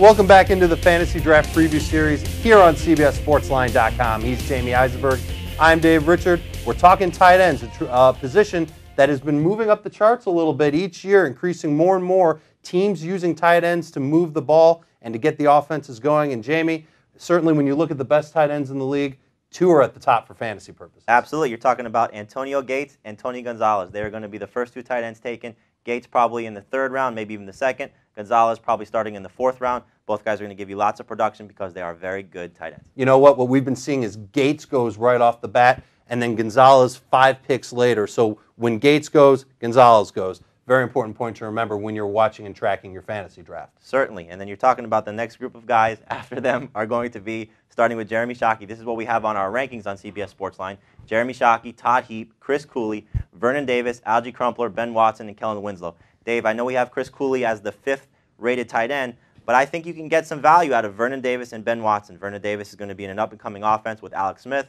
Welcome back into the Fantasy Draft Preview Series here on CBSSportsLine.com. He's Jamey Eisenberg. I'm Dave Richard. We're talking tight ends, a uh, position that has been moving up the charts a little bit each year, increasing more and more teams using tight ends to move the ball and to get the offenses going. And Jamey, certainly when you look at the best tight ends in the league, two are at the top for fantasy purposes. Absolutely. You're talking about Antonio Gates and Tony Gonzalez. They're going to be the first two tight ends taken. Gates probably in the third round, maybe even the second. Gonzalez probably starting in the fourth round. Both guys are going to give you lots of production because they are very good tight ends. You know what? What we've been seeing is Gates goes right off the bat, and then Gonzalez five picks later. So when Gates goes, Gonzalez goes. Very important point to remember when you're watching and tracking your fantasy draft. Certainly. And then you're talking about the next group of guys after them are going to be starting with Jeremy Shockey. This is what we have on our rankings on CBS Sportsline. Jeremy Shockey, Todd Heap, Chris Cooley, Vernon Davis, Alge Crumpler, Ben Watson, and Kellen Winslow. Dave, I know we have Chris Cooley as the fifth rated tight end, but I think you can get some value out of Vernon Davis and Ben Watson. Vernon Davis is going to be in an up-and-coming offense with Alex Smith.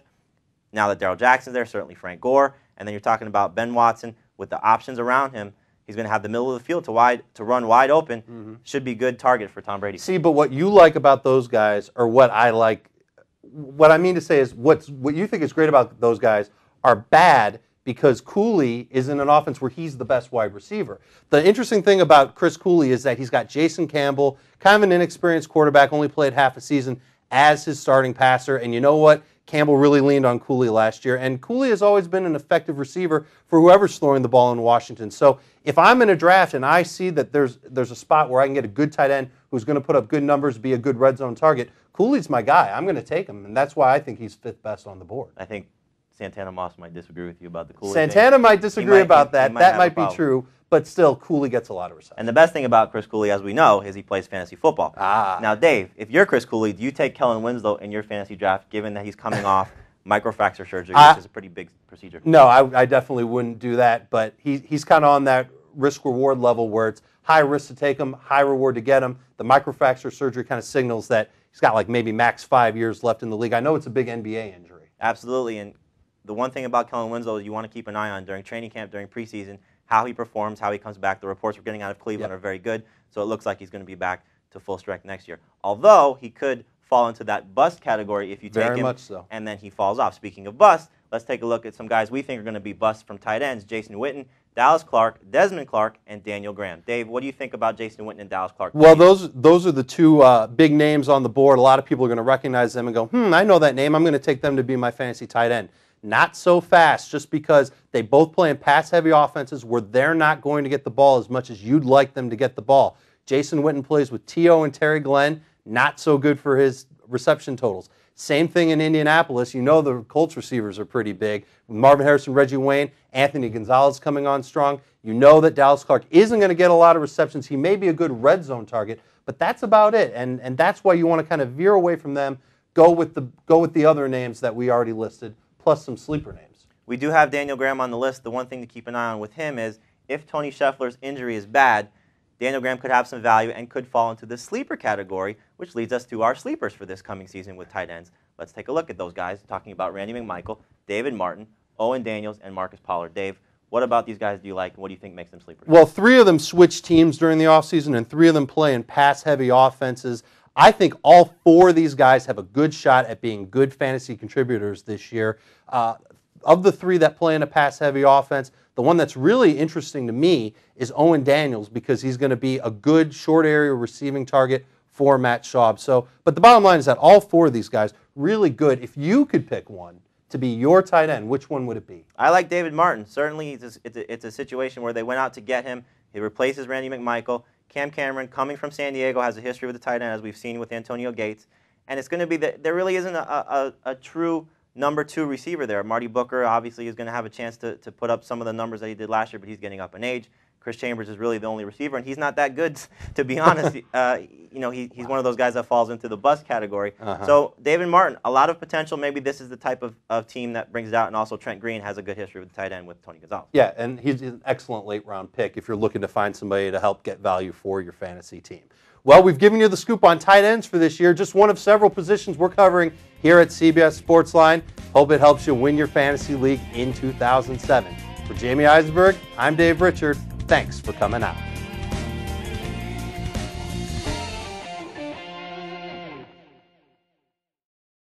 Now that Darrell Jackson's there, certainly Frank Gore. And then you're talking about Ben Watson with the options around him. He's going to have the middle of the field to wide to run wide open. Mm-hmm. Should be good target for Tom Brady. See, but what you like about those guys, or what I like, what I mean to say is what's what you think is great about those guys are bad because Cooley is in an offense where he's the best wide receiver. The interesting thing about Chris Cooley is that he's got Jason Campbell, kind of an inexperienced quarterback, only played half a season as his starting passer. And you know what? Campbell really leaned on Cooley last year, and Cooley has always been an effective receiver for whoever's throwing the ball in Washington. So if I'm in a draft and I see that there's there's a spot where I can get a good tight end who's going to put up good numbers, be a good red zone target, Cooley's my guy. I'm going to take him, and that's why I think he's fifth best on the board. I think Santana Moss might disagree with you about the Cooley. Santana thing. might disagree might, about he, that. He might that might be true, but still, Cooley gets a lot of reception. And the best thing about Chris Cooley, as we know, is he plays fantasy football. Ah. Now, Dave, if you're Chris Cooley, do you take Kellen Winslow in your fantasy draft, given that he's coming off microfracture surgery, which is a pretty big procedure? No, I, I definitely wouldn't do that. But he, he's kind of on that risk reward level where it's high risk to take him, high reward to get him. The microfracture surgery kind of signals that he's got like maybe max five years left in the league. I know it's a big NBA injury. Absolutely, and the one thing about Kellen Winslow is you want to keep an eye on during training camp, during preseason, how he performs, how he comes back. The reports we're getting out of Cleveland yep. are very good, so it looks like he's going to be back to full strength next year. Although he could fall into that bust category if you take very him much so. and then he falls off. Speaking of bust, let's take a look at some guys we think are going to be busts from tight ends: Jason Witten, Dallas Clark, Desmond Clark, and Daniel Graham. Dave, what do you think about Jason Witten and Dallas Clark? Well, those those are the two uh, big names on the board. A lot of people are going to recognize them and go, "Hmm, I know that name. I'm going to take them to be my fantasy tight end." Not so fast, just because they both play in pass-heavy offenses where they're not going to get the ball as much as you'd like them to get the ball. Jason Witten plays with T.O. and Terry Glenn. Not so good for his reception totals. Same thing in Indianapolis. You know the Colts receivers are pretty big. Marvin Harrison, Reggie Wayne, Anthony Gonzalez coming on strong. You know that Dallas Clark isn't going to get a lot of receptions. He may be a good red zone target, but that's about it. And, and that's why you want to kind of veer away from them. Go with the go with the other names that we already listed, plus some sleeper names. We do have Daniel Graham on the list. The one thing to keep an eye on with him is if Tony Scheffler's injury is bad, Daniel Graham could have some value and could fall into the sleeper category, which leads us to our sleepers for this coming season with tight ends. Let's take a look at those guys, talking about Randy McMichael, David Martin, Owen Daniels, and Marcus Pollard. Dave, what about these guys do you like, and what do you think makes them sleepers? Well, three of them switch teams during the offseason, and three of them play in pass-heavy offenses. I think all four of these guys have a good shot at being good fantasy contributors this year. Uh, of the three that play in a pass-heavy offense, the one that's really interesting to me is Owen Daniels because he's going to be a good short area receiving target for Matt Schaub. So, but the bottom line is that all four of these guys really good. If you could pick one to be your tight end, which one would it be? I like David Martin. Certainly, it's a, it's a, it's a situation where they went out to get him. He replaces Randy McMichael. Cam Cameron, coming from San Diego, has a history with the tight end, as we've seen with Antonio Gates. And it's going to be that there really isn't a, a, a true number two receiver there. Marty Booker obviously is going to have a chance to, to put up some of the numbers that he did last year, but he's getting up in age. Chris Chambers is really the only receiver, and he's not that good, to be honest. uh, you know, he, he's one of those guys that falls into the bust category. Uh-huh. So David Martin, a lot of potential. Maybe this is the type of, of team that brings it out, and also Trent Green has a good history with the tight end with Tony Gonzalez. Yeah, and he's an excellent late round pick if you're looking to find somebody to help get value for your fantasy team. Well, we've given you the scoop on tight ends for this year, just one of several positions we're covering here at CBS Sportsline. Hope it helps you win your fantasy league in 2007. For Jamey Eisenberg, I'm Dave Richard. Thanks for coming out.